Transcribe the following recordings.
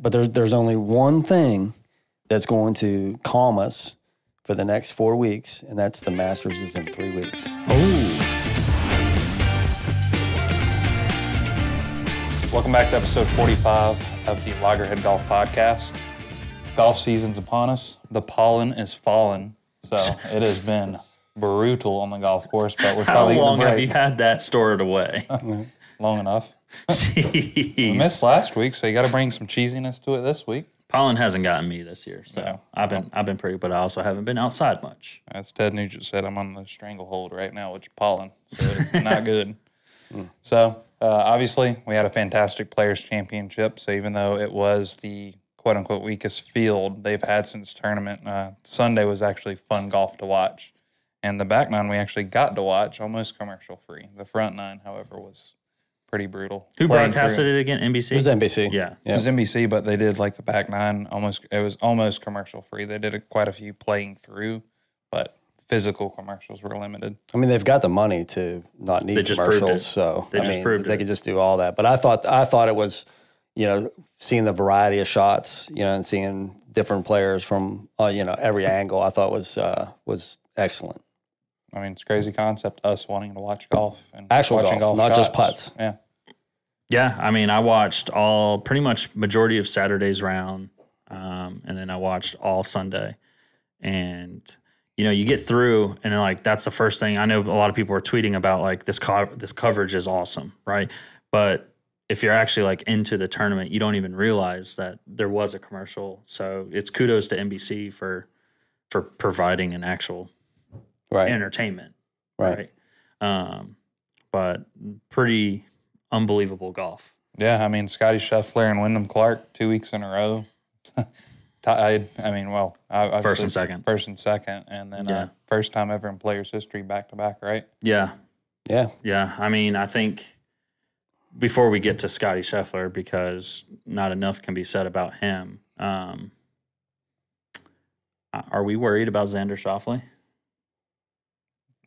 but there's there's only one thing that's going to calm us for the next four weeks, and that's the Masters is in three weeks. Oh. Welcome back to episode 45 of the Loggerhead Golf Podcast. Golf season's upon us. The pollen is fallen. so it has been brutal on the golf course. But we're How long have you had that stored away? long enough. Jeez. Missed last week, so you got to bring some cheesiness to it this week. Pollen hasn't gotten me this year, so. I've been I've been pretty, but I also haven't been outside much. As Ted Nugent said, I'm on the stranglehold right now, which is pollen, so it's not good. So uh, obviously, we had a fantastic Players Championship. So even though it was the quote unquote weakest field they've had since tournament, uh, Sunday was actually fun golf to watch. And the back nine we actually got to watch almost commercial free. The front nine, however, was pretty brutal. Who Playing broadcasted through- it again? NBC. It was NBC. yeah. It was NBC, but they did like the back nine almost. It was almost commercial free. They did a, quite a few playing through, but physical commercials were limited. I mean, they've got the money to not need They just commercials, so They I just mean, proved they it. could just do all that. But I thought I thought it was, you know, seeing the variety of shots, you know, and seeing different players from uh, you know every angle. I thought was uh, was excellent. I mean, it's a crazy concept. Us wanting to watch golf and Actual watching golf, not just putts. Yeah, Yeah, I mean, I watched all pretty much majority of Saturday's round, um, and then I watched all Sunday. And you know, you get through, and then, like that's the first thing. I know a lot of people are tweeting about like this co- this coverage is awesome, right? But if you're actually like into the tournament, you don't even realize that there was a commercial. So it's kudos to NBC for for providing an actual Right, entertainment, right. right? Um, but pretty unbelievable golf. yeah. I mean, Scottie Scheffler and Wyndham Clark two weeks in a row. Tied. I mean, well, I, First and second. first and second, and then Yeah. uh, first time ever in players' history back to back. Right? Yeah, Yeah, Yeah, I mean, I think before we get to Scottie Scheffler, because not enough can be said about him. Um, are we worried about Xander Schauffele?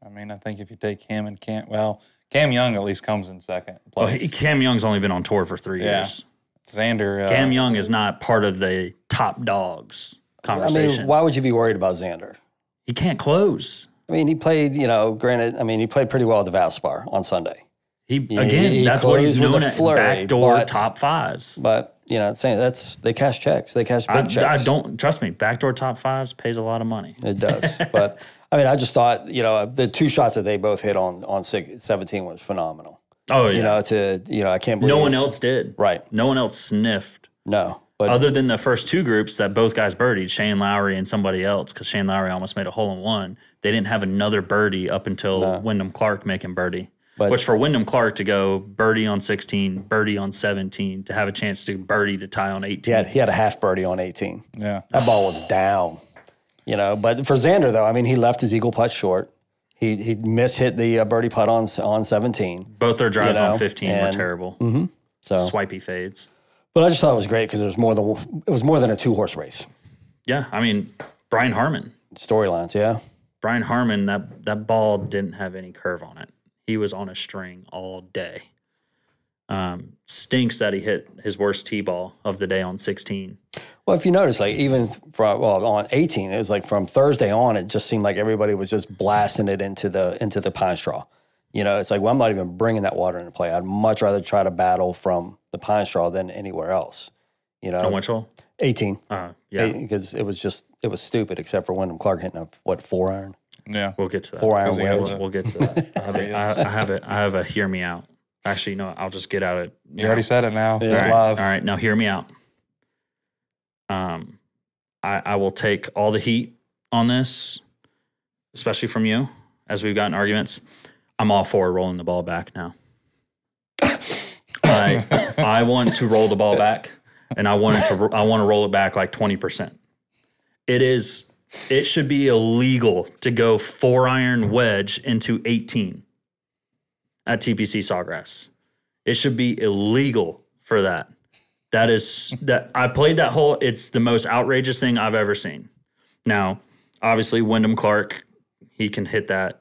I mean, I think if you take him and Cam, well, Cam Young at least comes in second Well, he, Cam Young's only been on tour for three Yeah. years. Xander. Uh, Cam Young is not part of the top dogs I conversation. mean, why would you be worried about Xander? he can't close. I mean, he played. You know, granted, I mean, he played pretty well at the Valspar on Sunday. He again, he that's what he's closed with known a at flurry, backdoor but- top fives. But you know, saying that's they cash checks. They cash big I, checks. I don't trust me. Backdoor top fives pays a lot of money. It does. but I mean, I just thought, you know, the two shots that they both hit on on six, 17 was phenomenal. Oh yeah, You know, to you know, I can't believe no one else did. Right. No one else sniffed. No. But other than the first two groups that both guys birdied, Shane Lowry and somebody else, because Shane Lowry almost made a hole in one. They didn't have another birdie up until Wyndham Clark making birdie. But- Which for Wyndham Clark to go birdie on 16, birdie on 17, to have a chance to birdie to tie on 18. he had he had a half birdie on 18. Yeah. That ball was down. You know, but for Xander though, I mean, he left his eagle putt short. He he mishit the uh, birdie putt on on 17. Both their drives You know, on 15 were and- terrible. So, Swipey fades. but I just thought it was great because it was more than it was more than a two horse race. Yeah, I mean, Brian Harman. Storylines, yeah. Brian Harman, that that ball didn't have any curve on it. He was on a string all day. Um, stinks that he hit his worst tee ball of the day on 16. Well, if you notice, like even from well on 18, it was like from Thursday on, it just seemed like everybody was just blasting it into the into the pine straw. You know, it's like, well, I'm not even bringing that water into play. I'd much rather try to battle from the pine straw than anywhere else. You know, On which hole? 18, Uh, yeah, because it was just it was stupid, except for Wyndham Clark hitting a what four iron, Yeah. we'll get to that. four iron Because he had wedge. We'll get to that. I have, a, I, I have it. I have a hear me out. Actually, no, I'll just get out it. You already said it now. Yeah. It's All right, live. all right. Now hear me out. Um, I, I will take all the heat on this, especially from you, as we've gotten arguments. I'm all for rolling the ball back now. I I want to roll the ball back, and I want it to. I want to roll it back like twenty percent. It is. It should be illegal to go four iron wedge into eighteen at TPC Sawgrass. It should be illegal for that. That is that I played that hole. It's the most outrageous thing I've ever seen. Now, obviously, Wyndham Clark, he can hit that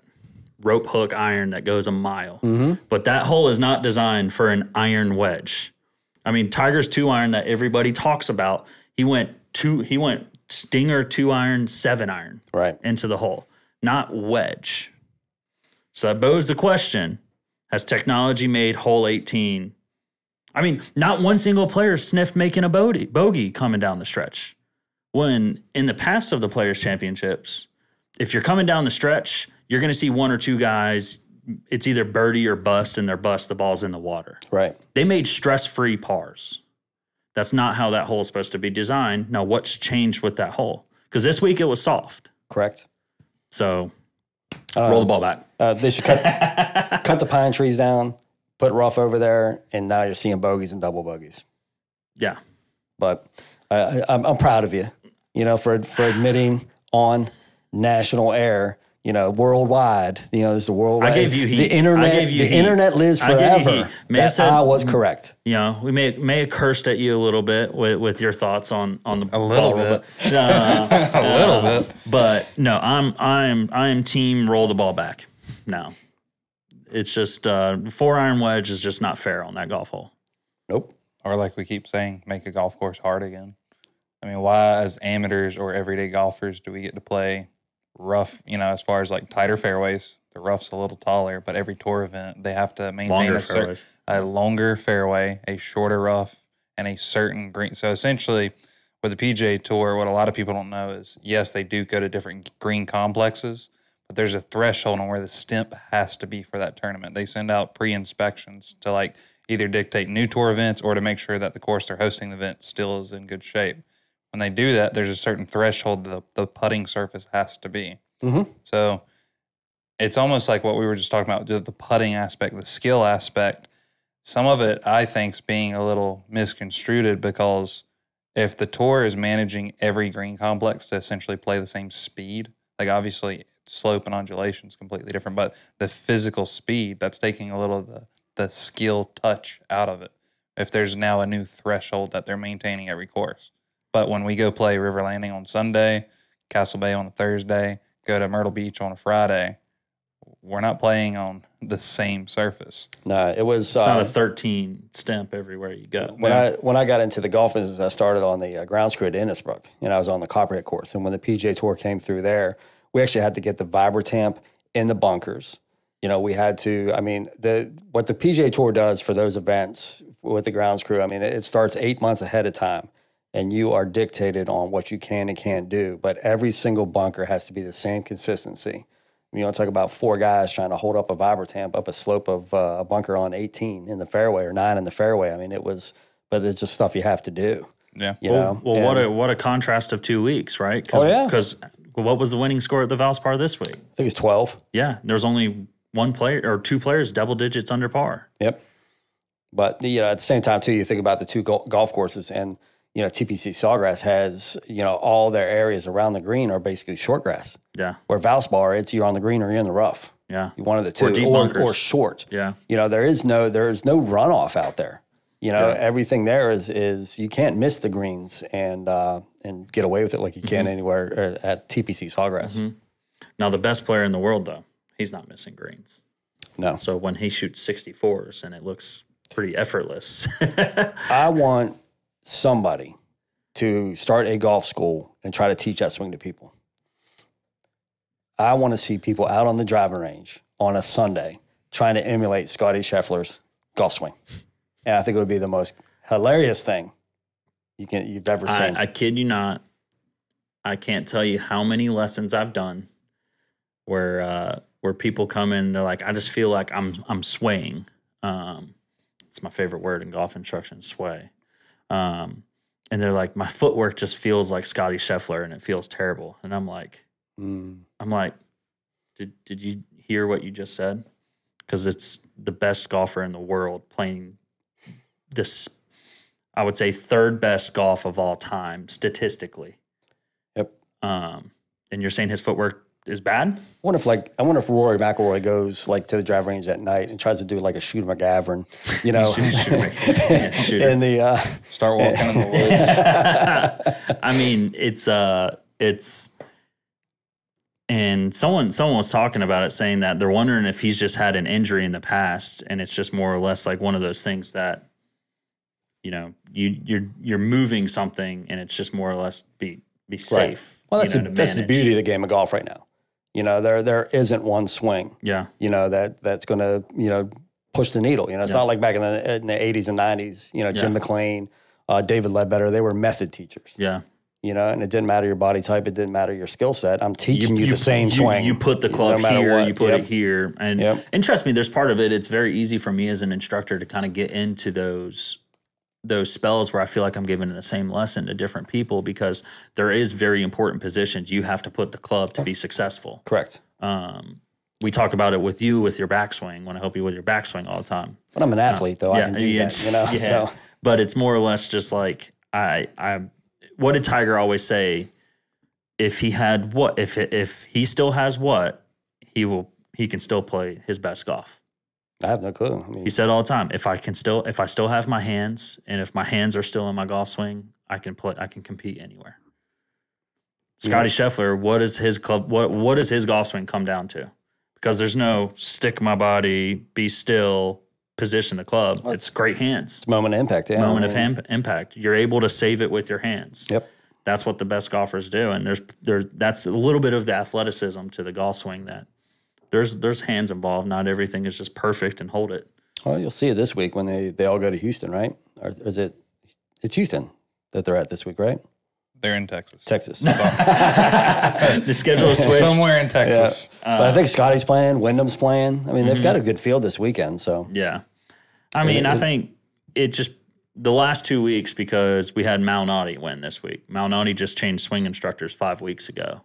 rope hook iron that goes a mile. Mm-hmm. But that hole is not designed for an iron wedge. I mean, Tiger's two iron that everybody talks about. He went two. He went stinger two iron, seven iron Right. into the hole, not wedge. So that poses the question: Has technology made hole eighteen? I mean, not one single player sniffed making a bogey, bogey coming down the stretch. When in the past of the Players Championships, if you're coming down the stretch, you're going to see one or two guys. It's either birdie or bust, and they're bust. The ball's in the water. Right. They made stress-free pars. That's not how that hole is supposed to be designed. Now, what's changed with that hole? Because this week it was soft. Correct. So Uh, roll the ball back. Uh, they should cut cut the pine trees down, put rough over there, and now you're seeing bogeys and double bogeys. Yeah. But I, I, I'm, I'm proud of you, you know, for for admitting on national air, you know, worldwide. You know, this is the worldwide. gave you heat. The internet. I gave you the heat. internet lives I gave you forever. heat. May have that said- I was correct. You know, we may may have cursed at you a little bit with, with your thoughts on on the A little ball bit. but, uh, A little bit. but no, I'm I'm I'm team roll the ball back. now. It's just uh, four iron wedge is just not fair on that golf hole. Nope. Or like we keep saying, make a golf course hard again. I mean, why as amateurs or everyday golfers do we get to play rough, you know, as far as like tighter fairways, the rough's a little taller, but every tour event they have to maintain Longer a, cer- a longer fairway, a shorter rough, and a certain green. So essentially, with the PGA Tour, what a lot of people don't know is yes, they do go to different green complexes, but there's a threshold on where the stimp has to be for that tournament. They send out pre inspections to like either dictate new tour events or to make sure that the course they're hosting the event still is in good shape. When they do that, there's a certain threshold the, the putting surface has to be. Mhm. So it's almost like what we were just talking about the, the putting aspect, the skill aspect. Some of it, I think, is being a little misconstrued because if the tour is managing every green complex to essentially play the same speed, like obviously slope and undulation is completely different, but the physical speed that's taking a little of the, the skill touch out of it. If there's now a new threshold that they're maintaining every course. But when we go play River Landing on Sunday, Castle Bay on a Thursday, go to Myrtle Beach on a Friday, we're not playing on the same surface. No, it was It's not uh, a 13 stimp everywhere you go. when I when I got into the golf business, I started on the uh, grounds crew at Innisbrook, and I was on the Copperhead course. And when the PGA Tour came through there, we actually had to get the Vibrotamp in the bunkers. You know, we had to. I mean, the what the PGA Tour does for those events with the grounds crew. I mean, it starts eight months ahead of time, and you are dictated on what you can and can't do. But every single bunker has to be the same consistency. You want to talk about four guys trying to hold up a Vibrotamp up a slope of uh, a bunker on 18 in the fairway or nine in the fairway. I mean, it was, but it's just stuff you have to do. Yeah. You well, know. well what a what a contrast of two weeks, right? Cause, Oh, yeah. Because what was the winning score at the Valspar this week? I think it's 12. Yeah, there's only one player or two players double digits under par. Yep. But you know, at the same time, too, you think about the two golf courses, and you know, TPC Sawgrass has you know all their areas around the green are basically short grass. Yeah, Where Valspar, it's you're on the green or you're in the rough. yeah, You one of the two, Or deep or, bunkers. or short. yeah. You know, there is no there is no runoff out there. You know, Yeah. everything there is is you can't miss the greens and uh, and get away with it like you can Mm-hmm. anywhere uh, at TPC Sawgrass. Now the best player in the world though, he's not missing greens. No, So when he shoots 64s and it looks pretty effortless. I want somebody to start a golf school and try to teach that swing to people. I want to see people out on the driving range on a Sunday trying to emulate Scottie Scheffler's golf swing. And I think it would be the most hilarious thing you can you've ever seen. I, I kid you not. I can't tell you how many lessons I've done where uh, where people come in. They're like, I just feel like I'm I'm swaying. Um, it's my favorite word in golf instruction, sway. Um, and they're like, my footwork just feels like Scottie Scheffler, and it feels terrible. And I'm like, Mm. I'm like, did did you hear what you just said? Because it's the best golfer in the world playing this. I would say third best golf of all time statistically. Yep. Um, and you're saying his footwork is bad? I wonder if like I wonder if Rory McIlroy goes like to the drive range at night and tries to do like a shooter McGavin, you know, Yeah, shooter. in the uh, Start walking in the woods. I mean, it's uh, it's. And someone someone was talking about it, saying that they're wondering if he's just had an injury in the past, and it's just more or less like one of those things that you know, you you're you're moving something, and it's just more or less be be safe. Well, that's you the, know, to that's the beauty of the game of golf right now. You know, there there isn't one swing. Yeah, You know that that's going to you know push the needle. You know, it's not like back in the in the eighties and nineties. You know, Jim Yeah. McLean, uh, David Leadbetter, they were method teachers. yeah. You know, and it didn't matter your body type, it didn't matter your skill set. I'm teaching you, the same you, swing. You put the club no here, what. you put Yep. it here, and Yep. and trust me, there's part of it. It's very easy for me as an instructor to kind of get into those those spells where I feel like I'm giving the same lesson to different people because there is very important positions you have to put the club to be successful. Correct. Um, we talk about it with you with your backswing when I help you with your backswing all the time. But I'm an athlete, though. I yeah, can do yeah, that. You know, yeah. so But it's more or less just like I I what did Tiger always say? If he had what if if he still has what he will he can still play his best golf. I have no clue. I mean, He said all the time, if I can still if I still have my hands and if my hands are still in my golf swing, I can play I can compete anywhere. Scottie Scheffler, what is his club what what does his golf swing come down to? Because there's no stick my body, be still, position the club. It's great hands. moment of impact. Yeah, Moment I of mean, ham- impact. You're able to save it with your hands. Yep. That's what the best golfers do. And there's there that's a little bit of the athleticism to the golf swing that there's there's hands involved. Not everything is just perfect and hold it. Well, you'll see it this week when they, they all go to Houston, right? Or is it? It's Houston that they're at this week, right? They're in Texas. Texas. the schedule is switched. Somewhere in Texas. but I think Scottie's playing, Wyndham's playing. I mean, they've mm-hmm. got a good field this weekend. So Yeah. I mean, I think it just the last two weeks because we had Malnati win this week. Malnati just changed swing instructors five weeks ago.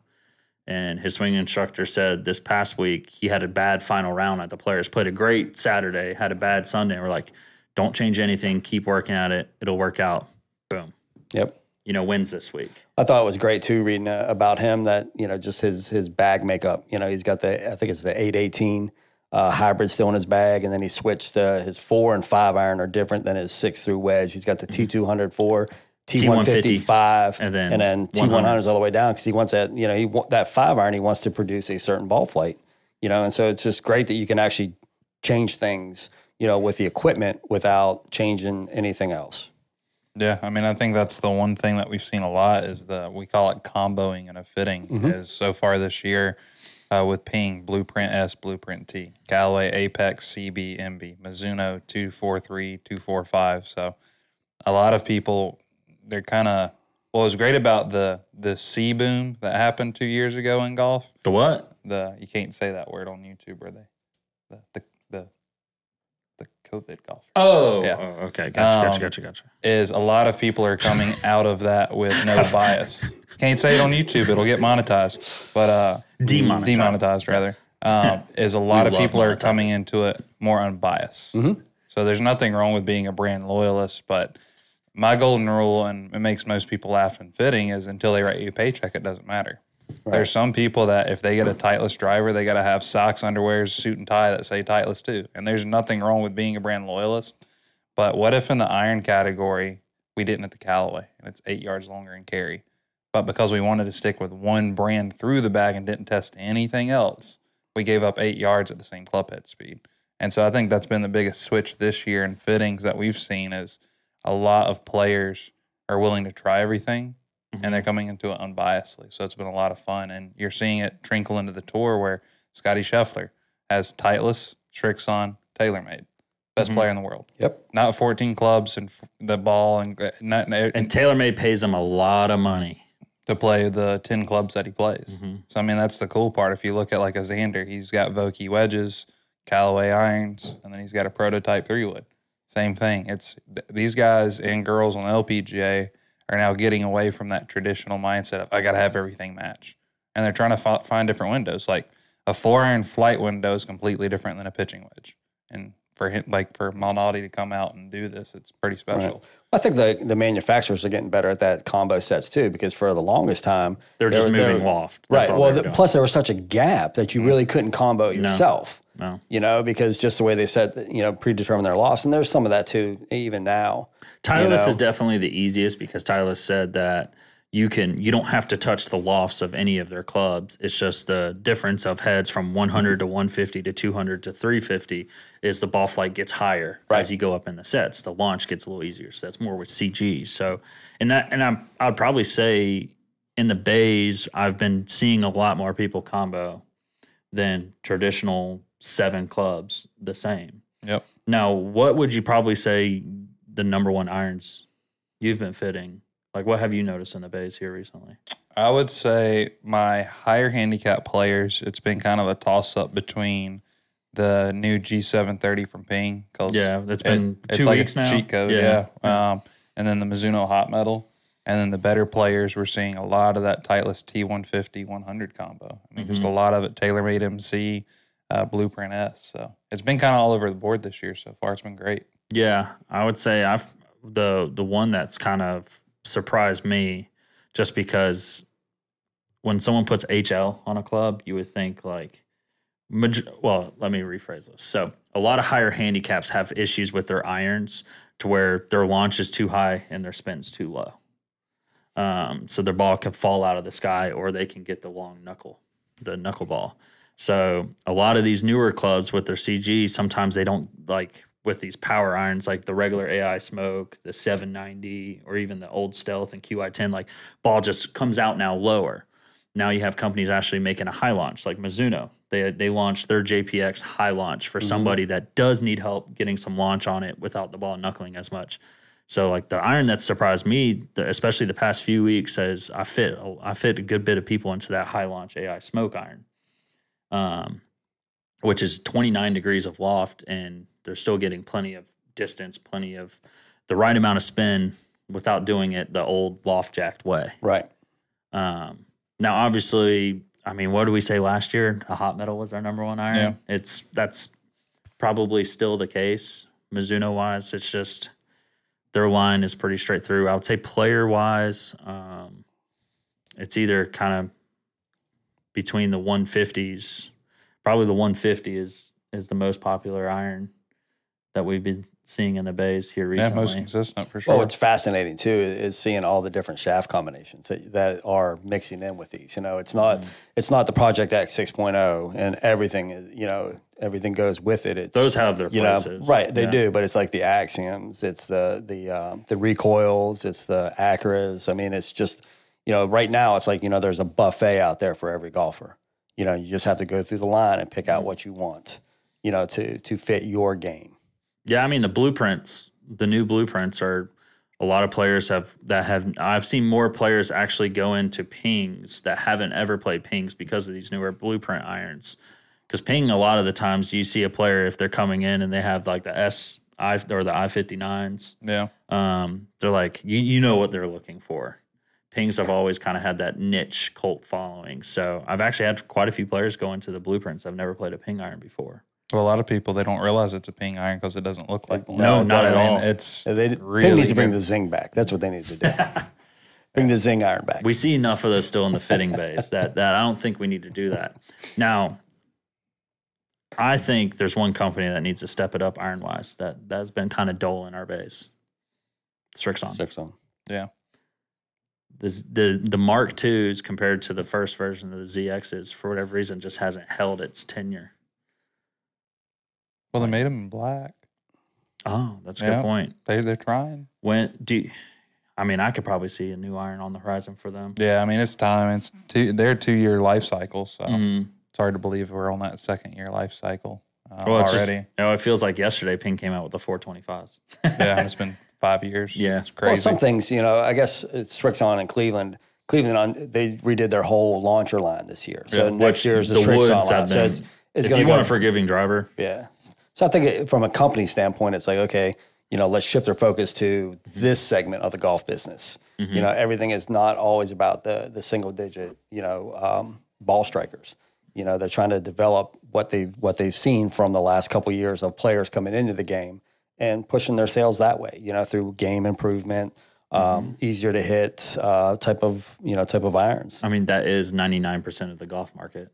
And his swing instructor said this past week he had a bad final round at the players. Played a great Saturday, had a bad Sunday. We're like, don't change anything, keep working at it. It'll work out. Boom. yep. You know, wins this week. I thought it was great too reading uh, about him that you know just his his bag makeup. You know, he's got the I think it's the eight eighteen uh, hybrid still in his bag, and then he switched to his four and five iron are different than his six through wedge. He's got the T two hundred four. T one fifty five and then and then T one hundreds all the way down because he wants that you know he that five iron he wants to produce a certain ball flight you know and so it's just great that you can actually change things you know with the equipment without changing anything else Yeah, I mean, I think that's the one thing that we've seen a lot is the we call it comboing and a fitting. Is so far this year uh, with Ping, Blueprint S, Blueprint T, Callaway, Apex, CB, MB, Mizuno, two four three, two four five. So a lot of people they're kind of what was great about the the C boom that happened two years ago in golf. The what? The you can't say that word on YouTube, are they? The the the the COVID golf. Oh, Yeah. oh, okay. Gotcha, gotcha, Um, gotcha, gotcha. is a lot of people are coming out of that with no bias. Can't say it on YouTube; it'll get monetized. But uh, Demonetized. demonetized rather. Um, is a lot We of people are coming into it more unbiased. So there's nothing wrong with being a brand loyalist, but my golden rule, and it makes most people laugh and fitting, is until they write you a paycheck, it doesn't matter. There's some people that if they get a Titleist driver, they got to have socks, underwears, suit and tie that say Titleist too. And there's nothing wrong with being a brand loyalist. But what if in the iron category we didn't at the Callaway and it's eight yards longer in carry, but because we wanted to stick with one brand through the bag and didn't test anything else, we gave up eight yards at the same club head speed. And so I think that's been the biggest switch this year in fittings that we've seen is a lot of players are willing to try everything and mm-hmm. they're coming into it unbiasedly. So it's been a lot of fun. And you're seeing it trinkle into the tour where Scottie Scheffler has Titleist, Srixon, TaylorMade, best mm-hmm. player in the world. yep Not 14 clubs and f- the ball and uh, not, uh, And TaylorMade pays him a lot of money. to play the 10 clubs that he plays. Mm-hmm. So, I mean, that's the cool part. If you look at like a Xander, he's got Vokey wedges, Callaway irons, and then he's got a prototype three wood. Same thing. It's th- these guys and girls on the LPGA are now getting away from that traditional mindset of I got to have everything match. And they're trying to fi- find different windows. Like a four iron flight window is completely different than a pitching wedge. And for him, like for Malnati to come out and do this, it's pretty special. I think the the manufacturers are getting better at that combo sets too, because for the longest time They're just they were- they moving were- loft. Right. That's all Well, the, plus there was such a gap that you mm. really couldn't combo yourself. no. You know, because just the way they set, you know, predetermine their lofts, and there's some of that too, even now. Titleist know? is definitely the easiest because Titleist said that you can you don't have to touch the lofts of any of their clubs. It's just the difference of heads from 100 to 150 to 200 to 350 is the ball flight gets higher Right. as you go up in the sets. The launch gets a little easier. So that's more with CG. So and that and I'm I'd probably say in the bays I've been seeing a lot more people combo than traditional seven clubs the same. Yep. Now, what would you probably say the number one irons you've been fitting? Like, what have you noticed in the bays here recently? I would say my higher handicap players, it's been kind of a toss up between the new G730 from Ping. 'cause Yeah, that's it- been it's two like weeks a now. cheat code, Yeah. yeah. Um, and then the Mizuno Hot Metal. And then the better players, we're seeing a lot of that Titleist T150 100 combo. I mean, just Mm-hmm. a lot of it TaylorMade MC, uh, Blueprint S. So it's been kind of all over the board this year so far. It's been great. Yeah, I would say I've the the one that's kind of surprised me, just because when someone puts HL on a club, you would think like, well, let me rephrase this. So a lot of higher handicaps have issues with their irons to where their launch is too high and their spin's too low. Um, so their ball can fall out of the sky, or they can get the long knuckle, the knuckleball. So a lot of these newer clubs with their CG, sometimes they don't like with these power irons, like the regular AI Smoke, the 790, or even the old Stealth and QI10. Like ball just comes out now lower. Now you have companies actually making a high launch, like Mizuno. They they launched their JPX high launch for mm-hmm. somebody that does need help getting some launch on it without the ball knuckling as much. So like the iron that surprised me, especially the past few weeks, is I fit I fit a good bit of people into that high launch AI smoke iron, um, which is 29 degrees of loft, and they're still getting plenty of distance, plenty of the right amount of spin without doing it the old loft jacked way. Right. Um, now, obviously, I mean, what did we say last year? A hot metal was our number one iron. Yeah. It's that's probably still the case, Mizuno wise. It's just their line is pretty straight through. I would say player wise, um, it's either kind of between the 150s. Probably the 150 is is the most popular iron that we've been seeing in the bays here recently. Yeah, recently. most consistent for sure. Well, what's fascinating too is seeing all the different shaft combinations that, that are mixing in with these. You know, it's not Mm. it's not the Project X 6.0 and everything is you know everything goes with it. It's Those have their you know places. right they Yeah. do, but it's like the axioms, it's the the um, the recoils, it's the Acuras. I mean, it's just you know right now it's like you know there's a buffet out there for every golfer. You know, you just have to go through the line and pick out what you want. You know, to to fit your game. Yeah, I mean the blueprints, the new blueprints are a lot of players have that have I've seen more players actually go into pings that haven't ever played pings because of these newer blueprint irons. Because ping, a lot of the times you see a player if they're coming in and they have like the S I or the I fifty nines, yeah. um, they're like you you know what they're looking for. Pings have always kind of had that niche cult following. So I've actually had quite a few players go into the blueprints. I've never played a ping iron before. Well, a lot of people they don't realize it's a ping iron because it doesn't look like one. No, it not at. I mean, all. It's They, really they need to bring good. the zing back. That's what they need to do. bring the zing iron back. We see enough of those still in the fitting bays that that I don't think we need to do that. Now, I think there's one company that needs to step it up iron wise that that's been kind of dull in our base. Srixon. Srixon. Yeah. The, the the Mark IIs compared to the first version of the ZXs for whatever reason just hasn't held its tenure. Well, they made them in black. Oh, that's a Yeah. good point. They they're trying. When do you- I mean I could probably see a new iron on the horizon for them. Yeah, I mean it's time. It's two. They're two year life cycle, so Mhm. it's hard to believe we're on that second year life cycle uh, Well, it's already. just you know, it feels like yesterday Ping came out with the 425s. yeah, it's been five years. Yeah. it's crazy. Well, some things, you know, I guess it's Srixon in Cleveland. Cleveland, on they redid their whole launcher line this year. So Yeah, next which year's the, the Srixon Woods line. So it's, it's if you to want a forgiving driver, yeah. So I think it, from a company standpoint, it's like okay, you know, let's shift their focus to this segment of the golf business. Mm-hmm. You know, everything is not always about the the single digit, you know, um, ball strikers. You know, they're trying to develop what they what they've seen from the last couple of years of players coming into the game and pushing their sales that way. You know, through game improvement, um, Mm-hmm. easier to hit uh, type of you know type of irons. I mean that is 99% of the golf market.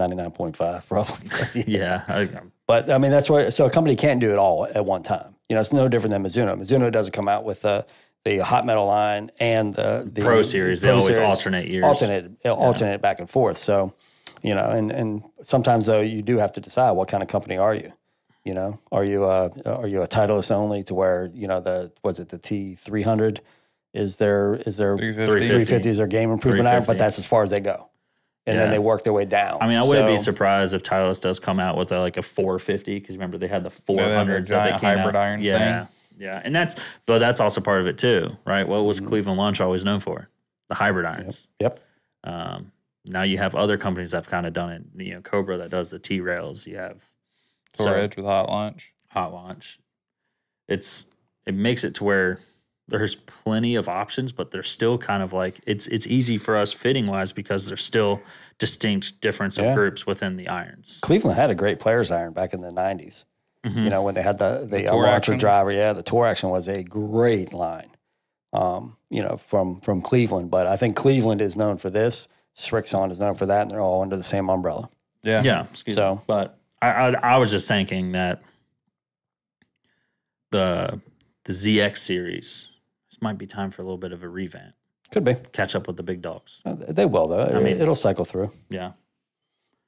Ninety nine point five probably. Yeah, I, But I mean, that's where so a company can't do it all at one time. You know, it's no different than Mizuno. Mizuno doesn't come out with the the hot metal line and the, the Pro Series, they always alternate years. alternate alternate back and forth. So, you know, and and sometimes though you do have to decide what kind of company are you. You know, are you a are you a Titleist only to where you know the was it the T three hundred is there is there 350. three fifty is their game improvement iron, but that's as far as they go, and then they work their way down. I mean, I wouldn't be surprised if Titleist does come out with a, like a 450 because remember they had the they have 400s that they giant came hybrid out. iron yeah, thing. yeah, and that's but that's also part of it too, right? What Mm-hmm. was Cleveland Lunch always known for? The hybrid irons. Yep. Um, now you have other companies that've kind of done it. You know, Cobra that does the T rails. You have Tor so- Edge with hot launch. hot launch. It's it makes it to where there's plenty of options, but they're still kind of like it's it's easy for us fitting wise because there's still distinct difference of Yeah. groups within the irons. Cleveland had a great players iron back in the 90s. Mm-hmm. You know, when they had the the, uh, Tour launcher action? driver, yeah, the tour action was a great line. Um, you know, from from Cleveland, but I think Cleveland is known for this. Srixon is known for that, and they're all under the same umbrella. Yeah. Yeah, excuse So- me. But I, I I was just thinking that the the ZX series this might be time for a little bit of a revamp. Could be. Catch up with the big dogs. Uh, They will though. I mean- mean, it'll cycle through. Yeah.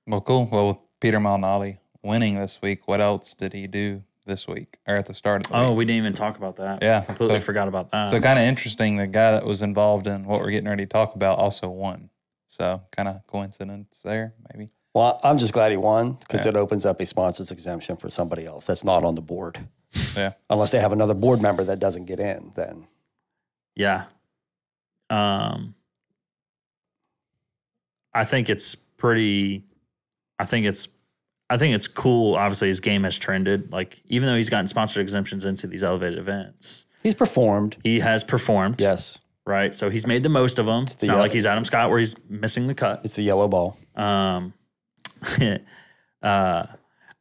Well, cool. Well, with Peter Malnati winning this week, what else did he do this week or at the start of the Oh, week? we didn't even talk about that. Yeah, Completely so- forgot about that. So kind of interesting. The guy that was involved in what we're getting ready to talk about also won. So kind of coincidence there, maybe. Well, I'm just glad he won because Yeah. it opens up a sponsor's exemption for somebody else that's not on the board. Yeah. Unless they have another board member that doesn't get in, then Yeah. Um I think it's pretty I think it's I think it's cool. Obviously his game has trended. Like even though he's gotten sponsored exemptions into these elevated events, he's performed. he has performed. Yes, Right. So he's made the most of them. It's, the not yellow- like he's Adam Scott where he's missing the cut. it's a yellow ball. Um uh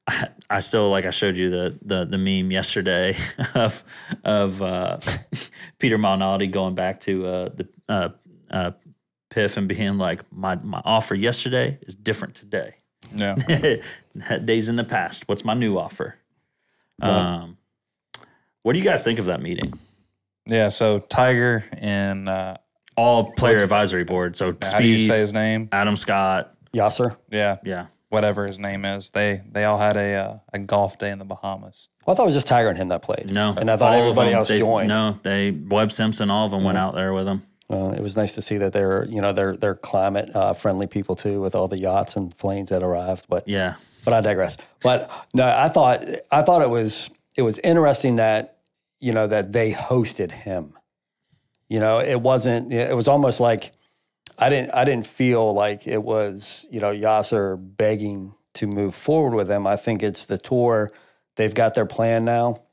I, I still like I showed you the the the meme yesterday of of uh, Peter Malnati going back to uh, the uh, uh, PIF and being like my my offer yesterday is different today. Yeah. that day's in the past. What's my new offer? Um, what do you guys think of that meeting? yeah. So Tiger and uh, All player advisory board. So how do you say his name? Adam Scott. Yasser. Yeah. Yeah. Whatever his name is. They they all had a uh, a golf day in the Bahamas. Well, I thought it was just Tiger and him that played. No, and I thought all everybody them, else they, joined. No, they Webb Simpson, all of them went out there with him. Well, it was nice to see that they're you know they're they're climate uh, friendly people too with all the yachts and planes that arrived. But Yeah, but I digress. But no, I thought I thought it was it was interesting that you know that they hosted him. You know, it wasn't. It was almost like I didn't I didn't feel like it was you know Yasser begging to move forward with him. I think it's the tour. They've got their plan now.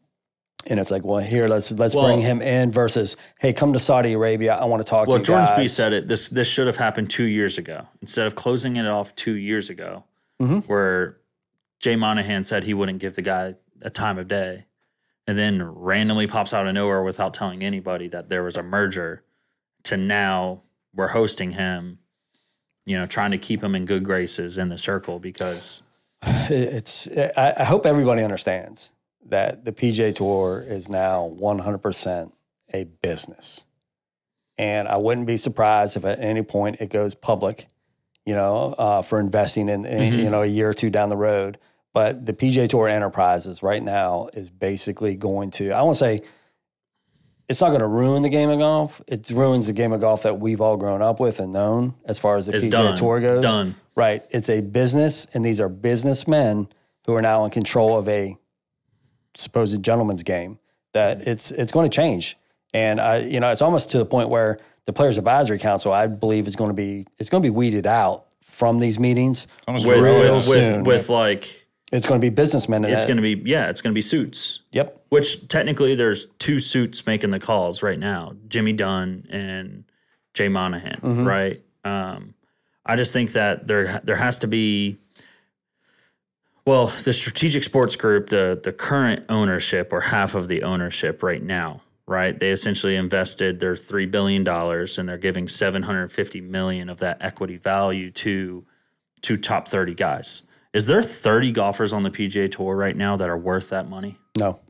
And it's like, well, here, let's let's Well- bring him in versus, hey, come to Saudi Arabia. I want to talk Well, to you Well, Jordan. Spieth said it. This this should have happened two years ago instead of closing it off two years ago, Mhm. where Jay Monahan said he wouldn't give the guy a time of day, and then randomly pops out of nowhere without telling anybody that there was a merger. To now, we're hosting him, you know, trying to keep him in good graces in the circle because it's I, I hope everybody understands that the PGA Tour is now 100% a business. And I wouldn't be surprised if at any point it goes public, you know, uh, for investing in, in Mhm. you know, a year or two down the road. But the PGA Tour Enterprises right now is basically going to, I won't say it's not going to ruin the game of golf. It ruins the game of golf that we've all grown up with and known as far as the it's PJ done. Tour goes. Done. Right. It's a business, and these are businessmen who are now in control of a supposed gentleman's game. That mm-hmm. it's it's going to change, and I, you know, it's almost to the point where the Players Advisory Council, I believe, is going to be it's going to be weeded out from these meetings. Almost With Real with, with, soon. with like It's going to be businessmen. it's going to be yeah, it's going to be suits. Yep. Which technically there's two suits making the calls right now, Jimmy Dunne and Jay Monahan, Mm-hmm. right? Um, I just think that there there has to be well, the strategic sports group, the the current ownership or half of the ownership right now, right? They essentially invested their three billion dollars and they're giving seven hundred fifty million of that equity value to to top thirty guys. Is there thirty golfers on the PGA Tour right now that are worth that money? No.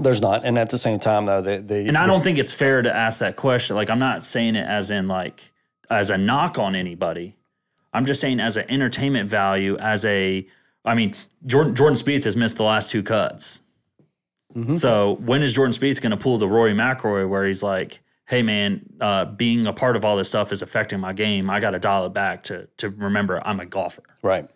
There's not, and at the same time though, the the And I don't think it's fair to ask that question. Like, I'm not saying it as in like as a knock on anybody. I'm just saying as an entertainment value, as a, I mean, Jordan Jordan Spieth has missed the last two cuts. Mm-hmm. So when is Jordan Spieth going to pull the Rory McIlroy where he's like, "Hey man, uh, being a part of all this stuff is affecting my game. I got to dial it back to to remember I'm a golfer." Right.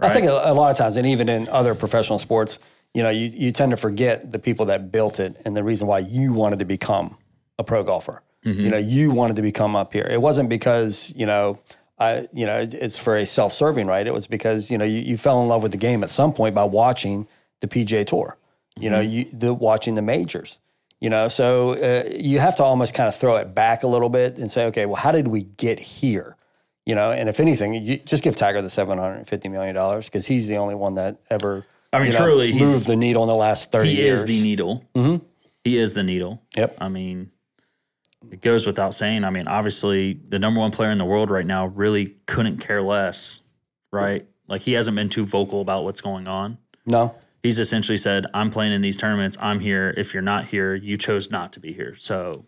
I think a, a lot of times, and even in other professional sports, you know, you, you tend to forget the people that built it and the reason why you wanted to become a pro golfer. You know, you wanted to become up here. It wasn't because you know, I you know, it- it's for a self-serving, right? It was because you know you, you fell in love with the game at some point by watching the PGA Tour. You know, you the watching the majors. You know, so uh, you have to almost kind of throw it back a little bit and say, okay, well, how did we get here? You know, and if anything, you just give Tiger the seven hundred and fifty million dollars because he's the only one that ever. I mean, you know, truly, he's- moved the needle in the last thirty He years. is the needle. He is the needle. Yep. I mean, it goes without saying. I mean, obviously, the number one player in the world right now really couldn't care less, right? Like, he hasn't been too vocal about what's going on. No, He's essentially said, I'm playing in these tournaments. I'm here. If you're not here, you chose not to be here. So,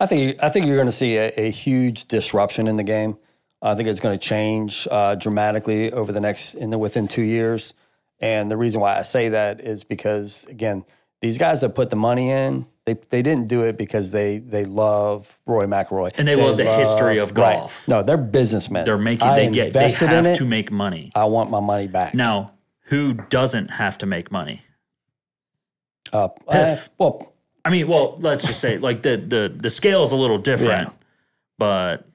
I think I think you're going to see a, a huge disruption in the game. I think it's going to change uh, dramatically over the next in the within two years. And the reason why I say that is because again, these guys that put the money in, they they didn't do it because they they love Rory McIlroy And they love the history of right. golf. No, they're businessmen. they're making, I they get, they invested have to make money. I want my money back. Now, who doesn't have to make money? uh, PIF. uh, well, I mean, well, let's just say like the the the scale is a little different, Yeah. but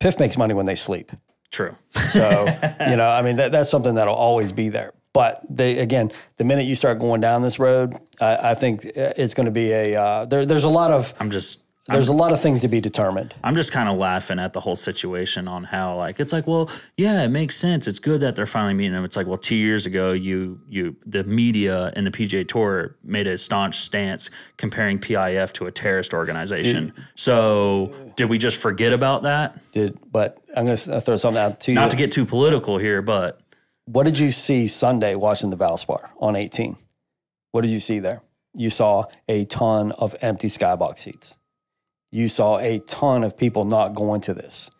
PIF makes money when they sleep. true. So, you know, I mean, that, that's something that'll always be there. But they, again, the minute you start going down this road, I, I think it's going to be a, uh, there, there's a lot of, I'm just there's a lot of things to be determined. I'm just kind of laughing at the whole situation on how like it's like, well, yeah, it makes sense. It's good that they're finally meeting them. It's like, well, two years ago, you you the media and the PGA Tour made a staunch stance comparing PIF to a terrorist organization. so did we just forget about that? Did, but I'm going to uh, throw something out to you. Not to get too political here, but what did you see Sunday watching the Valspar on 18? What did you see there? You saw a ton of empty skybox seats. You saw a ton of people not going to this.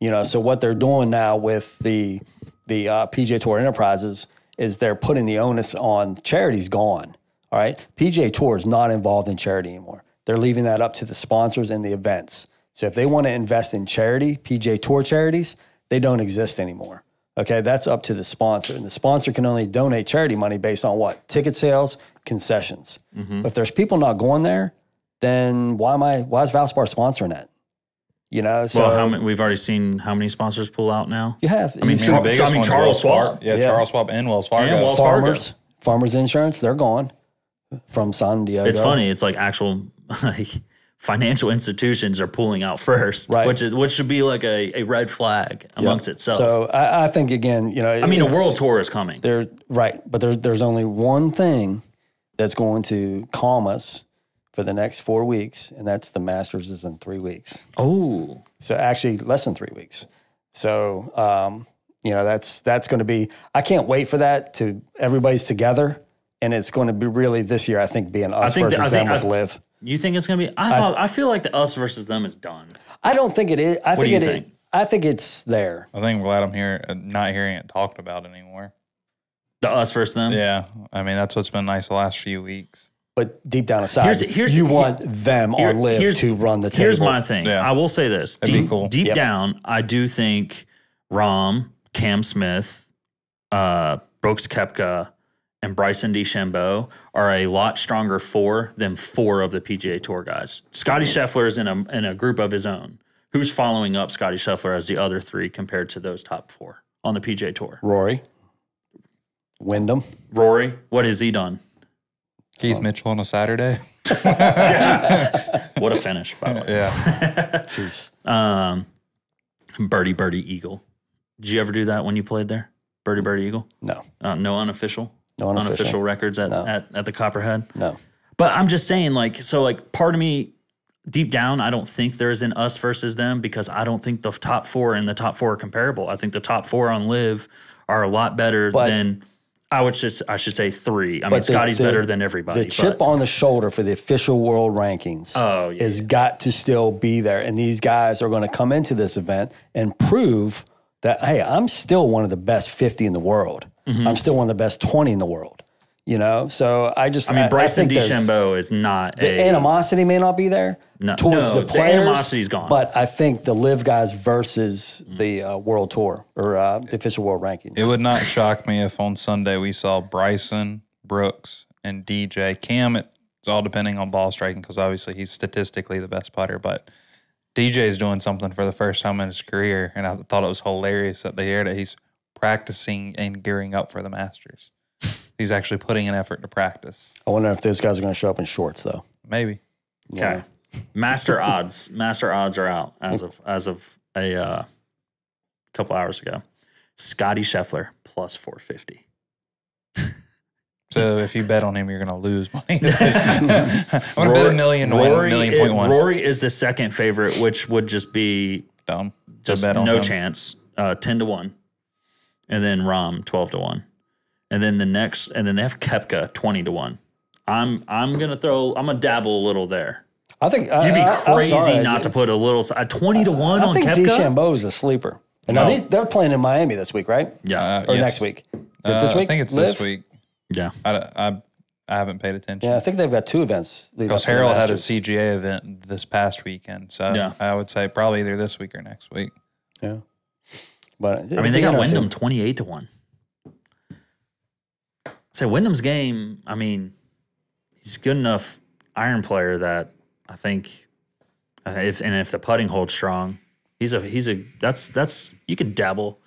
You know, so what they're doing now with the the uh, PGA Tour Enterprises is they're putting the onus on charities gone. All right, PGA Tour is not involved in charity anymore. They're leaving that up to the sponsors and the events. So if they want to invest in charity, PGA Tour charities, they don't exist anymore. Okay, that's up to the sponsor, and the sponsor can only donate charity money based on what ticket sales, concessions. If there's people not going there, then why am I? Why is Valspar sponsoring it? You know, so well, how many, we've already seen how many sponsors pull out now. you have. I mean, Char- the biggest I mean, Charles Wells Fargo. Schwab. Yeah, Yeah. Charles Schwab and Wells Fargo. And Wells Fargo. farmers, farmers insurance, they're gone from San Diego. It's funny. It's like actual like financial institutions are pulling out first, Right. which is which should be like a, a red flag amongst itself. So I, I think again, you know, I mean, a world tour is coming. There, right, but there's there's only one thing that's going to calm us for the next four weeks, and that's the Masters is in three weeks. Oh, So actually, less than three weeks. So um, you know, that's that's going to be. I can't wait for that to everybody's together, and it's going to be really this year. I think being us think that- versus I think them with I- LIV. you think it's gonna be? I thought. I, feel like the us versus them is done. I don't think it is. I think do you it is- think? I think it's there. I think I'm glad I'm here, uh, not hearing it talked about anymore. The us versus them. Yeah, I mean that's what's been nice the last few weeks. But deep down inside, Here's- here's- you here- want them here- on LIV to run the table. Here's my thing. Yeah. I will say this. That'd be deep cool. deep Yep. down, I do think Rahm, Cam Smith, uh, Brooks Koepka, and Bryson DeChambeau are a lot stronger four than four of the PGA Tour guys. Scottie Scheffler is in a in a group of his own. Who's following up Scottie Scheffler as the other three compared to those top four on the PGA Tour? Rory, Wyndham. Rory, what has he done? Keith Mitchell on a Saturday. What a finish, by the way. Yeah, Jeez. Um, birdie, birdie, eagle. Did you ever do that when you played there? Birdie, birdie, eagle. No, Uh, no unofficial, no unofficial. unofficial records at, No. at at the Copperhead. No. But I'm just saying, like, so like part of me, deep down, I don't think there's an us versus them because I don't think the top four and the top four are comparable. I think the top four on LIV are a lot better But- than I would just I should say three. I mean, the- Scottie's the- better than everybody. The chip but- on the shoulder for the official world rankings Oh, yeah, has got to still be there. And these guys are going to come into this event and prove that, hey, I'm still one of the best 50 in the world. Mm-hmm. I'm still one of the best 20 in the world. You know, so I just I mean, Bryson think there's- DeChambeau is not The a animosity may not be there No, towards no, the the animosity's gone. But I think the LIV guys versus the uh, world tour or uh, the official world rankings. It would not shock me if on Sunday we saw Bryson, Brooks, and DJ. Cam, it's all depending on ball striking because obviously he's statistically the best putter, but DJ is doing something for the first time in his career. And I thought it was hilarious that they hear that he's practicing and gearing up for the Masters. He's actually putting an effort to practice. I wonder if those guys are going to show up in shorts, though. Maybe. Okay. Master odds. Master odds are out as of as of a uh, couple hours ago. Scottie Scheffler plus four fifty. So if you bet on him, you're going to lose money. I'm going to bet a million to Rory, million is- point. Rory is the second favorite, which would just be Dumb. just bet on no him. chance. Uh, ten to one, and then Rahm twelve to one, and then the next, and then they have Koepka twenty to one. I'm I'm gonna throw. I'm gonna dabble a little there. I think You'd be I, I- I'm crazy sorry. not to put a little a twenty to one I on think Koepka. DeChambeau is a sleeper. And now these, they're playing in Miami this week, right? yeah, Uh, Or yes. next week? Is it this Uh, week? I think it's LIV? this week. yeah. I, I, I haven't paid attention. Yeah, I think they've got two events. Because up to the Harold had a CGA event this past weekend, so Yeah. I would say probably either this week or next week. Yeah. But I mean, they got Wyndham twenty eight to one. So Wyndham's game. I mean, he's a good enough iron player that I think, uh, if and if the putting holds strong, he's a he's a that's that's you could dabble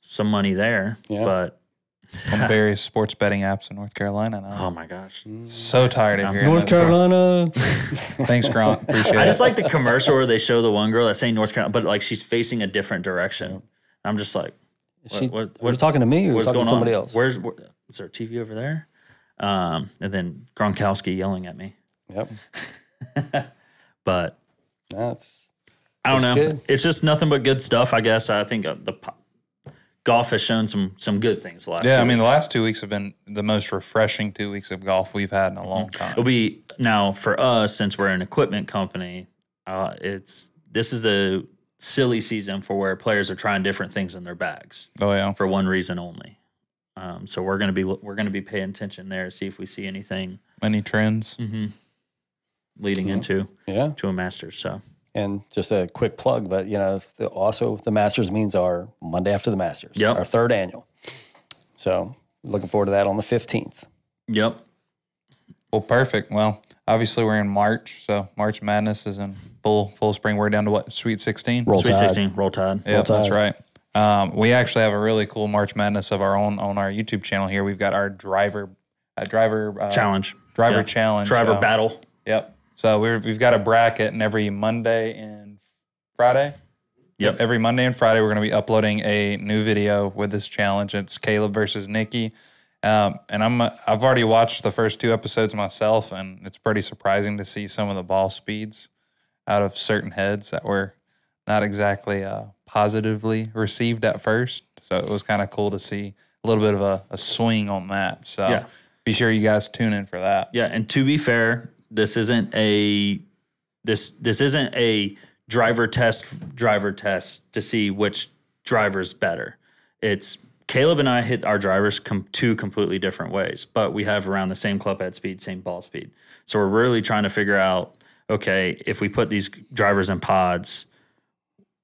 some money there. Yeah. But On various sports betting apps in North Carolina now. oh my gosh, So tired of hearing North. Carolina. Thanks, Grant. Appreciate it. I it. just like the commercial where they show the one girl that's saying North Carolina, but like she's facing a different direction. I'm just like, Is she, what- were you talking to me or what's talking going to somebody on? else? Where's where, is there a TV over there? Um, and then Gronkowski yelling at me. Yep. But That's I don't know. good. It's just nothing but good stuff, I guess. I think uh, the po- golf has shown some some good things the last. yeah, two I mean, the last two weeks have been the most refreshing two weeks of golf we've had in a long time. It'll be now for us since we're an equipment company. Uh, it's this is the silly season for where players are trying different things in their bags Oh, yeah. for one reason only. Um, so we're gonna be we're gonna be paying attention there, see if we see anything Any trends? leading into yeah. to a Masters. So And just a quick plug, but you know, the, also the Masters means our Monday after the Masters, Yep. our third annual. So looking forward to that on the fifteenth. yep, Well, perfect. Well, obviously we're in March, so March Madness is in full full spring. We're down to what Sweet Sixteen. Roll Sweet Tide. sixteen, roll tide. Yeah, that's Tide. right. Um, we actually have a really cool March Madness of our own on our YouTube channel here. We've got our driver, uh, driver uh, Challenge, driver Yeah. challenge, driver uh, battle. Yep. So we're, we've got a bracket, and every Monday and Friday. Yep. Every Monday and Friday, we're going to be uploading a new video with this challenge. It's Caleb versus Nikki. Um, and I'm I've already watched the first two episodes myself, and it's pretty surprising to see some of the ball speeds out of certain heads that were not exactly uh, positively received at first. So it was kind of cool to see a little bit of a, a swing on that. So Yeah. be sure you guys tune in for that. Yeah, and to be fair, this isn't a this this isn't a driver test driver test to see which driver's better. It's Caleb and I hit our drivers com- two completely different ways, but we have around the same club head speed, same ball speed. So we're really trying to figure out okay, if we put these drivers in pods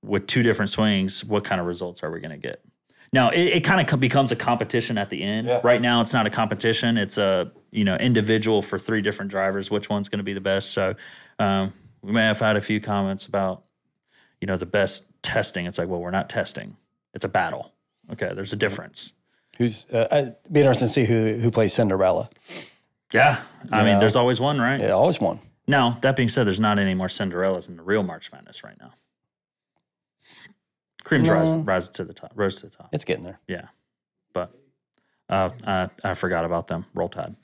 with two different swings, what kind of results are we going to get? Now it, it kind of becomes a competition at the end. Right now, it's not a competition; it's a you know individual for three different drivers. Which one's going to be the best? So um, we may have had a few comments about you know the best testing. It's like, well, we're not testing; it's a battle. Okay, there's a difference. Who's uh, I'd be interested to see who who plays Cinderella. Yeah, I mean, Yeah. there's always one, right? Yeah, always one. Now that being said, there's not any more Cinderellas in the real March Madness right now. Cream's rise, No. rise to the top, rose to the top. It's getting there. Yeah, but uh, I I forgot about them. Roll Tide.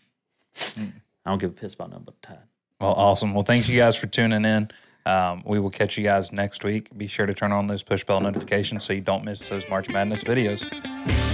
I don't give a piss about them, but Tide. Well, awesome. Well, thanks you guys for tuning in. Um, we will catch you guys next week. Be sure to turn on those push bell notifications so you don't miss those March Madness videos.